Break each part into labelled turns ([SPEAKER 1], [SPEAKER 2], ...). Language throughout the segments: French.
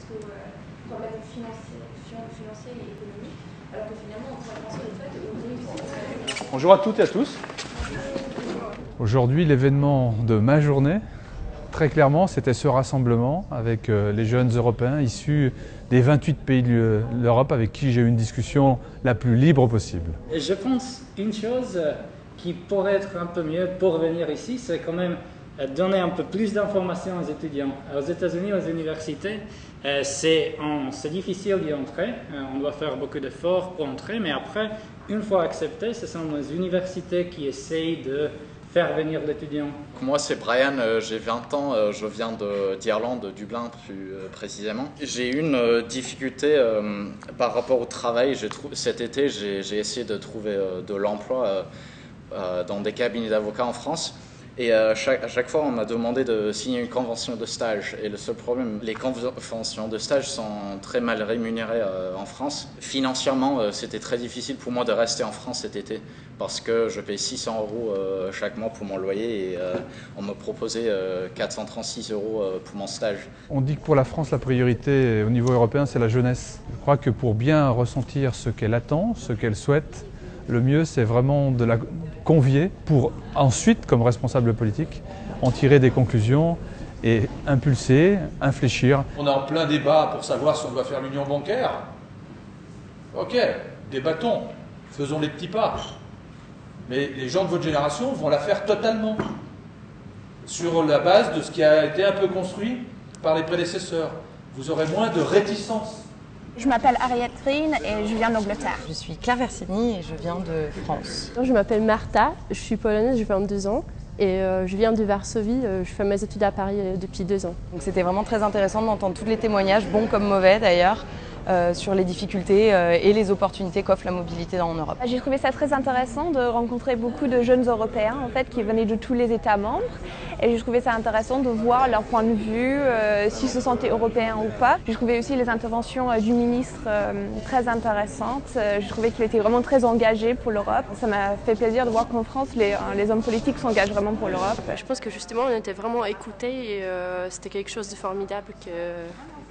[SPEAKER 1] parce que euh, problème financier, financier et économique, alors que finalement on pourrait penser au fait
[SPEAKER 2] Bonjour à toutes et à tous. Aujourd'hui, l'événement de ma journée, très clairement, c'était ce rassemblement avec euh, les jeunes Européens issus des 28 pays de l'Europe avec qui j'ai eu une discussion la plus libre possible.
[SPEAKER 3] Je pense une chose qui pourrait être un peu mieux pour venir ici, c'est quand même donner un peu plus d'informations aux étudiants. Aux États-Unis, aux universités, euh, c'est difficile d'y entrer. Euh, on doit faire beaucoup d'efforts pour entrer, mais après, une fois accepté, ce sont les universités qui essayent de faire venir l'étudiant
[SPEAKER 4] Moi, c'est Brian, j'ai 20 ans, je viens d'Irlande, de, Dublin plus précisément. J'ai eu une difficulté par rapport au travail. Cet été, j'ai essayé de trouver de l'emploi dans des cabinets d'avocats en France. Et euh, à chaque, fois, on m'a demandé de signer une convention de stage. Et le seul problème, les conventions de stage sont très mal rémunérées euh, en France. Financièrement, euh, c'était très difficile pour moi de rester en France cet été parce que je paye 600 euros chaque mois pour mon loyer et on me proposait 436 euros pour mon stage.
[SPEAKER 2] On dit que pour la France, la priorité au niveau européen, c'est la jeunesse. Je crois que pour bien ressentir ce qu'elle attend, ce qu'elle souhaite, le mieux, c'est vraiment de la convier pour ensuite, comme responsable politique, en tirer des conclusions et impulser, infléchir.
[SPEAKER 5] On est en plein débat pour savoir si on doit faire l'union bancaire. Ok, débattons, faisons les petits pas. Mais les gens de votre génération vont la faire totalement sur la base de ce qui a été un peu construit par les prédécesseurs. Vous aurez moins de réticence.
[SPEAKER 6] Je m'appelle Ariette Rine et je viens d'Angleterre.
[SPEAKER 7] Je suis Claire Versini et je viens de France.
[SPEAKER 8] Je m'appelle Martha, je suis polonaise, j'ai 22 ans et euh, je viens de Varsovie, euh, je fais mes études à Paris euh, depuis deux ans.
[SPEAKER 7] C'était vraiment très intéressant d'entendre tous les témoignages, bons comme mauvais d'ailleurs, euh, sur les difficultés euh, et les opportunités qu'offre la mobilité en Europe.
[SPEAKER 6] J'ai trouvé ça très intéressant de rencontrer beaucoup de jeunes Européens en fait, qui venaient de tous les États membres et j'ai trouvé ça intéressant de voir leur point de vue, euh, s'ils se sentaient européens ou pas. J'ai trouvé aussi les interventions du ministre très intéressantes. J'ai trouvé qu'il était vraiment très engagé pour l'Europe. Ça m'a fait plaisir de voir qu'en France, les, hommes politiques s'engagent vraiment pour l'Europe.
[SPEAKER 8] Je pense que justement, on était vraiment écoutés c'était quelque chose de formidable que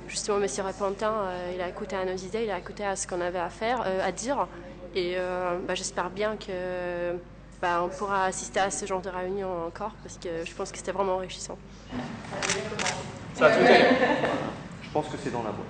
[SPEAKER 8] justement, M. Repentin, euh, il a écouté à nos idées, il a écouté à ce qu'on avait à faire, euh, à dire. Et euh, bah, j'espère bien que bah, on pourra assister à ce genre de réunion encore parce que je pense que c'était vraiment enrichissant.
[SPEAKER 9] Ça a tout Je pense que c'est dans la voie.